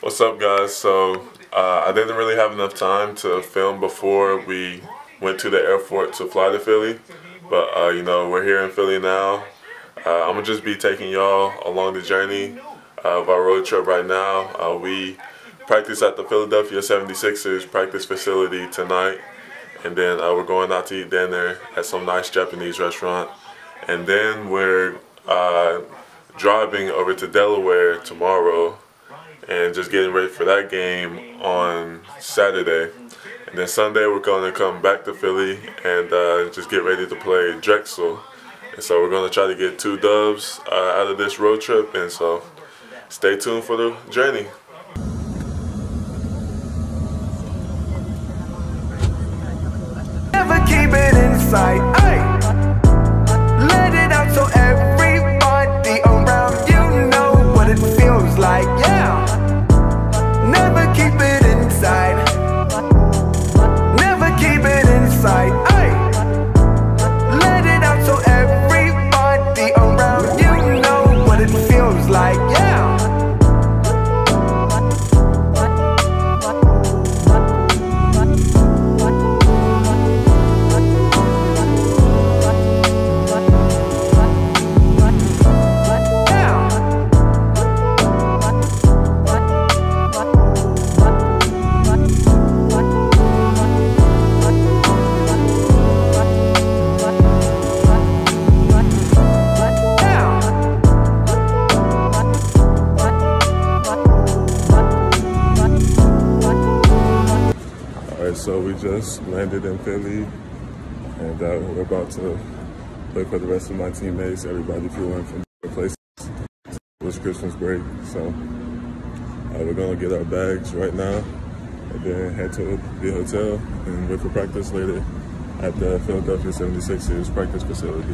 What's up, guys? So, uh, I didn't really have enough time to film before we went to the airport to fly to Philly. But, uh, you know, we're here in Philly now. Uh, I'm to just be taking y'all along the journey of our road trip right now. Uh, we practice at the Philadelphia 76ers practice facility tonight. And then uh, we're going out to eat dinner at some nice Japanese restaurant. And then we're uh, driving over to Delaware tomorrow and just getting ready for that game on Saturday. And then Sunday we're going to come back to Philly and uh, just get ready to play Drexel. And so we're going to try to get two dubs uh, out of this road trip. And so stay tuned for the journey. Never keep it inside. Ay. Just landed in Philly and uh, we're about to look for the rest of my teammates. Everybody flew in from different places. It was Christmas break, so uh, we're gonna get our bags right now and then head to the hotel and wait for practice later at the Philadelphia 76ers practice facility.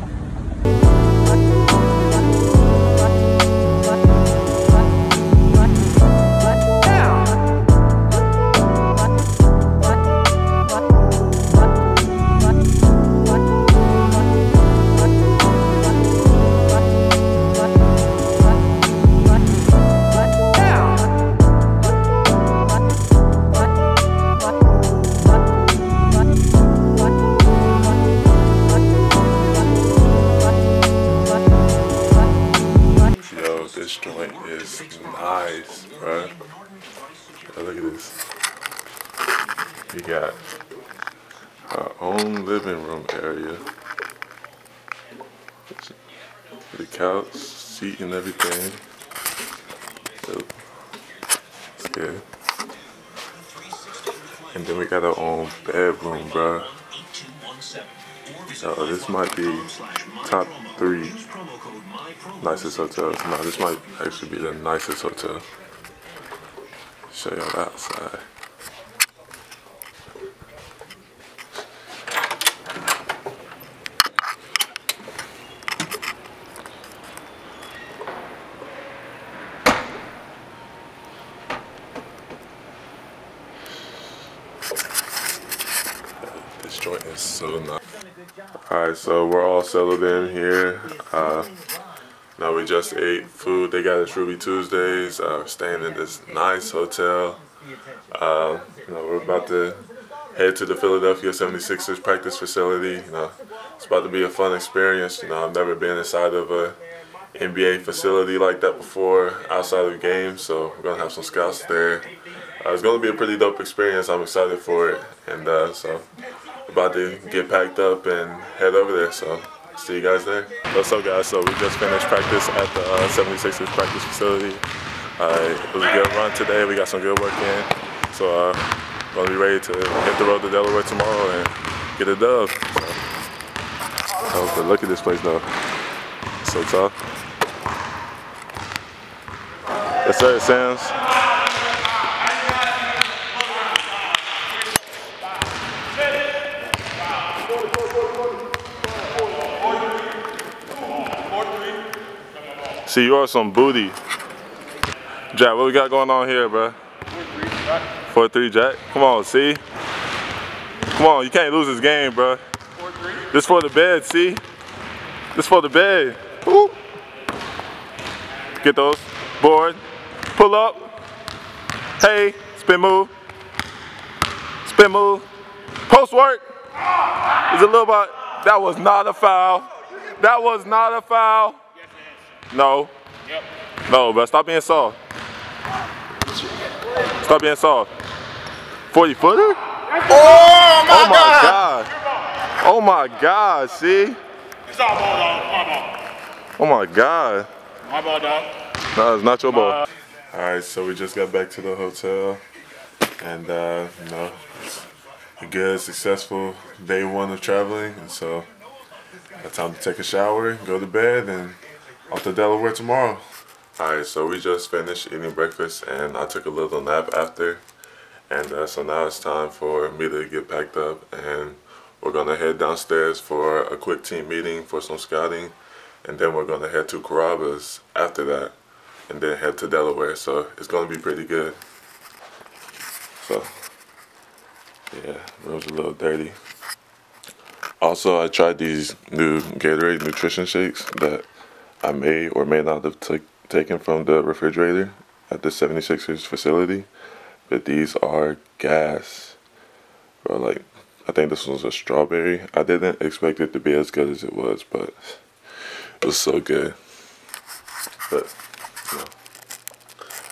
We got our own living room area. The couch, seat, and everything. It's. And then we got our own bedroom, bro. Oh, this might be top three nicest hotels. No, this might actually be the nicest hotel. Show y'all the outside. This joint is so nice. Alright, so we're all settled in here. Uh, now we just ate food. They got us Ruby Tuesdays. Uh, staying in this nice hotel. Uh, you know, we're about to head to the Philadelphia 76ers practice facility. You know, it's about to be a fun experience. You know, I've never been inside of a NBA facility like that before outside of games, so we're gonna have some scouts there. Uh, it's gonna be a pretty dope experience. I'm excited for it, and uh, so about to get packed up and head over there. So see you guys there. What's up, guys? So we just finished practice at the uh, 76ers practice facility. Uh, it was a good run today. We got some good work in. So uh, gonna be ready to hit the road to Delaware tomorrow and get a dub. So, oh, but look at this place though. So tough. Yes, sir, Sam's. See, you are some booty. Jack, what we got going on here, bro? 4-3, Jack. Come on, see? Come on, you can't lose this game, bro. This for the bed, see? This for the bed. Woo. Get those. Board. Pull up. Hey, spin move. Spin move. Post work. Is a little bit. That was not a foul. That was not a foul. No. No, but stop being soft. Stop being soft. 40 footer? Oh my, Oh my God. god. Oh my god, see? It's our ball, dog. My ball. Oh my god. My ball, dog. No, it's not your ball. All right, so we just got back to the hotel, and uh, you know, it's a good, successful day one of traveling, and so it's time to take a shower, go to bed, and off to Delaware tomorrow. All right, so we just finished eating breakfast, and I took a little nap after, and uh, so now it's time for me to get packed up, and we're gonna head downstairs for a quick team meeting for some scouting, and then we're gonna head to Carrabba's after that and then head to Delaware. So it's gonna be pretty good. So yeah, room's a little dirty. Also, I tried these new Gatorade nutrition shakes that I may or may not have taken from the refrigerator at the 76ers facility, but these are gas. Bro, like I think this was a strawberry. I didn't expect it to be as good as it was, but it was so good. But you know,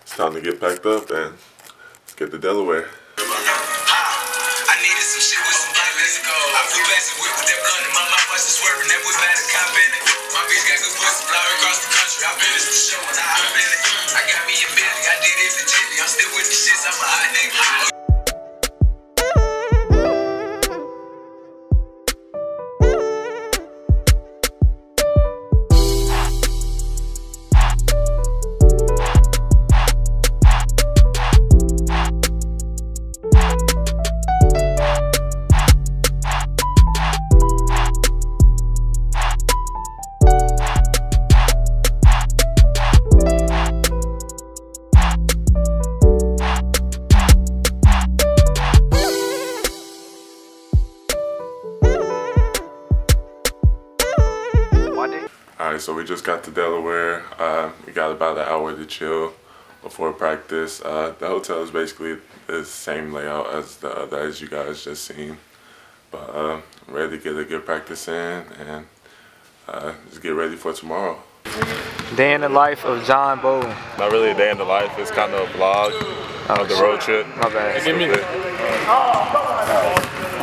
it's time to get packed up and let's get to Delaware. I'm a just got to Delaware. Uh, we got about an hour to chill before practice. Uh, the hotel is basically the same layout as the other as you guys just seen, but uh, I'm ready to get a good practice in and uh, just get ready for tomorrow. Day in the life of John Bowen. Not really a day in the life. It's kind of a vlog of the road trip. My bad. Give me.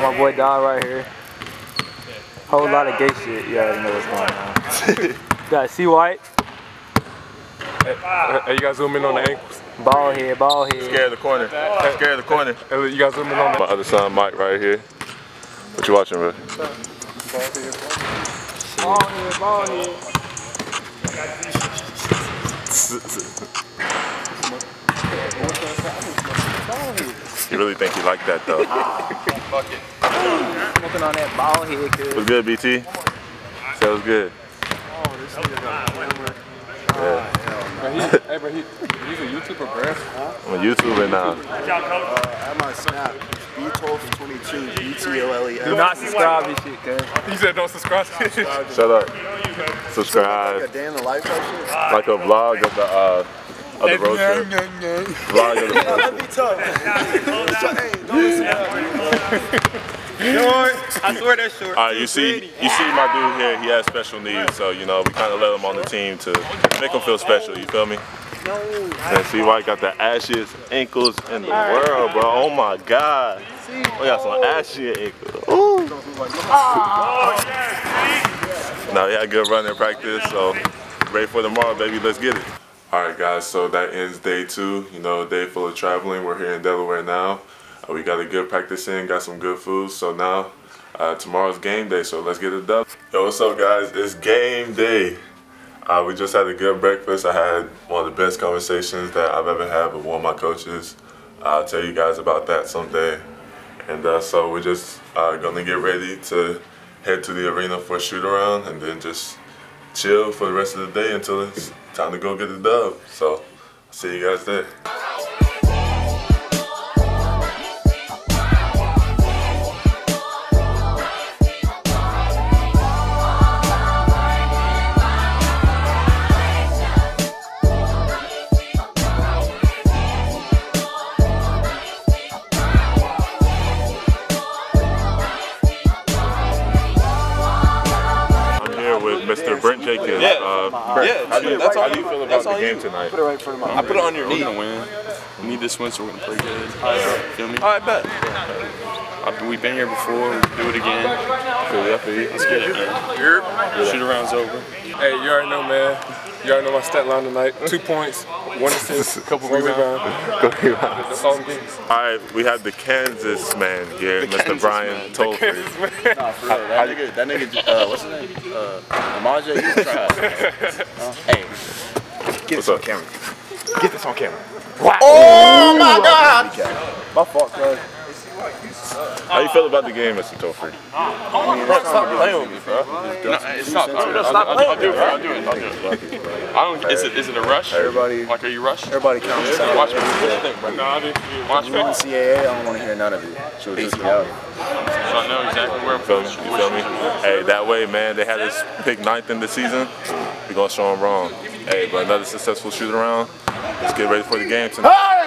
My boy Don right here. Whole lot of gay shit. You already know what's going on. Got C White, Hey, you guys zoom in on the ankles. ball head, ball head. Scared the corner. Scared of the corner. Hey, you guys zoom in on My other son, Mike, right here. What you watching, bro? Ball head, ball head. You really think you like that, though? Fuck it. Smoking on that ball head, cuz. What's good, BT? That was good. Hey, bro, he, he's a YouTuber, bro. I'm on YouTube and now. I'm on Snap. B1222. B-T-O-L-E. Do not subscribe to this shit, cuz. He said don't subscribe to this. Shut up. Like a Subscribe. day in the life type shit. Like a vlog of the uh of the road trip. Vlog of the road trip. That'd be tough. hey, don't listen to I swear that's short. All right, you see, you see my dude here. He has special needs, so you know we kind of let him on the team to make him feel special. You feel me? And see why I got the ashiest ankles in the world, bro. Oh my God. We got some ashy ankles. Ooh. Now we had a good running practice, so ready for tomorrow, baby. Let's get it. All right, guys. So that ends day two. You know, a day full of traveling. We're here in Delaware now. Uh, we got a good practice in, got some good food. So now uh, tomorrow's game day. So let's get it done. Yo, what's up, guys? It's game day. Uh, we just had a good breakfast. I had one of the best conversations that I've ever had with one of my coaches. I'll tell you guys about that someday. And uh, so we're just uh, gonna get ready to head to the arena for a shoot around and then just chill for the rest of the day until it's time to go get the dub. So see you guys there. Uh, yeah, How do you, that's how all you feel about that's the all game you. tonight? Put it right in front of my I put it on your We're knee. gonna win. We need this win so we're gonna play good. Feel me? All right, bet. Uh, I, we've been here before. We do it again. Feel you, I feel you. Let's get it, man. Shoot around's over. Hey, you already know, man. You already know my stat line tonight. Two points, one assist, a couple rebounds. That's all I'm. All right, we have the Kansas man here, Mr. Brian Tolefree. Nah, for real. That nigga, that nigga, uh, what's his name? Uh, Amaje, he's trash. Uh, hey, Get this on camera. get this on camera. Oh my God! My fault, cuz. How you feel about the game, Mr. Tolefree? Bro, stop playing with me, bro. No, it's not. Bro, I'll, stop I'll, playing I'll with do me, it. bro. I'll do it. I'll do it. I don't. Is it? Is it a rush? Everybody- Like, are you rushed? Everybody counts us out. Watch me. What you think, bro? No, I didn't. Watch me. NCAA, I don't want to hear none of it. So it's me out. So I know exactly where I'm Feel me? from. You feel me? Hey, that way, man, they had us pick ninth in the season. we going to show them wrong. Hey, but another successful shoot around. Let's get ready for the game tonight. All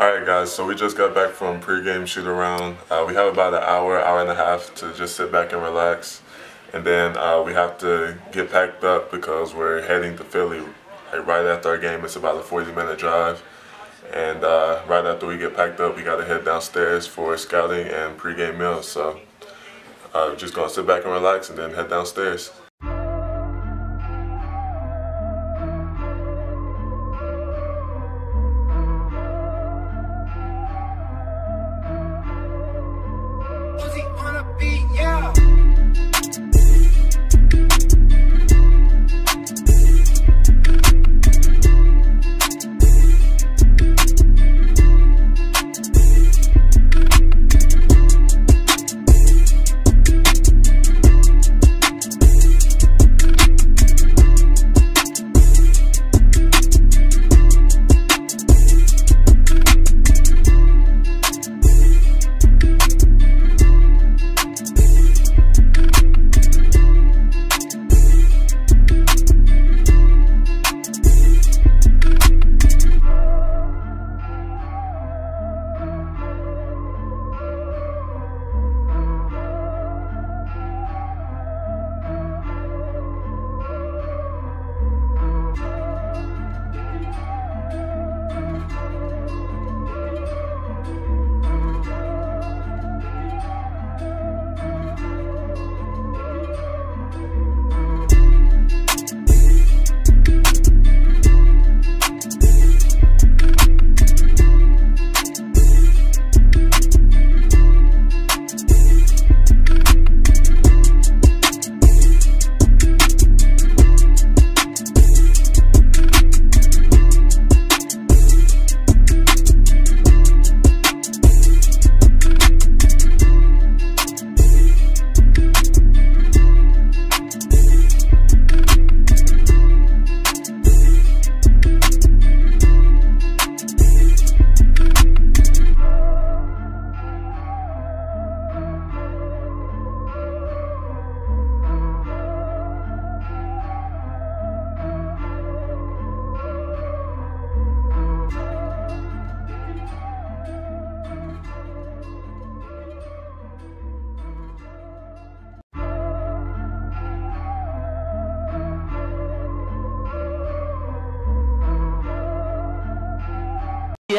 right, guys, so we just got back from pregame shoot around. Uh, we have about an hour, hour and a half to just sit back and relax. And then uh, we have to get packed up because we're heading to Philly like, right after our game. It's about a 40 minute drive. And uh, right after we get packed up, we got to head downstairs for scouting and pregame meals. So uh, just going to sit back and relax and then head downstairs.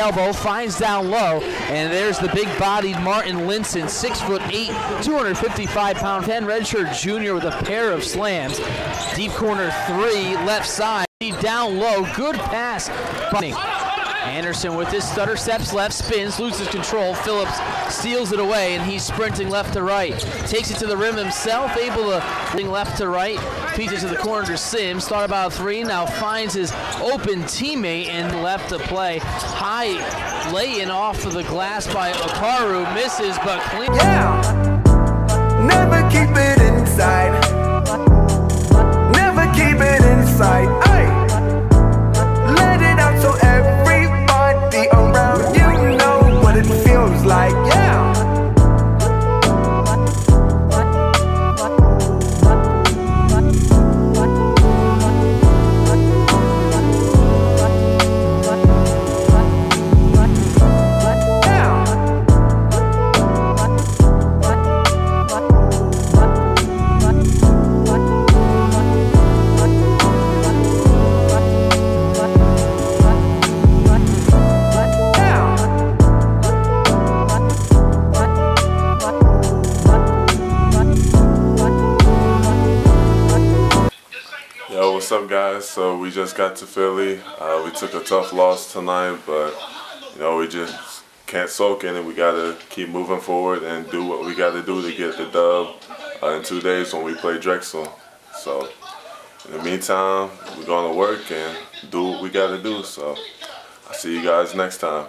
Elbow finds down low, and there's the big-bodied Marten Linssen, six foot eight, 255 pound, 10 redshirt junior with a pair of slams. Deep corner three, left side, down low, good pass. Bunny. Anderson with his stutter steps left, spins, loses control. Phillips steals it away, and he's sprinting left to right. Takes it to the rim himself, able to bring left to right. Feeds it to the corner to Sims. Thought about three, now finds his open teammate and left to play. High lay-in off of the glass by Okauru, misses, but clean. Yeah. Never keep it inside. Never keep it inside. So we just got to Philly. Uh, we took a tough loss tonight, but you know we just can't soak in it. We gotta keep moving forward and do what we gotta do to get the dub uh, in two days when we play Drexel. So in the meantime, we're gonna work and do what we gotta do. So I'll see you guys next time.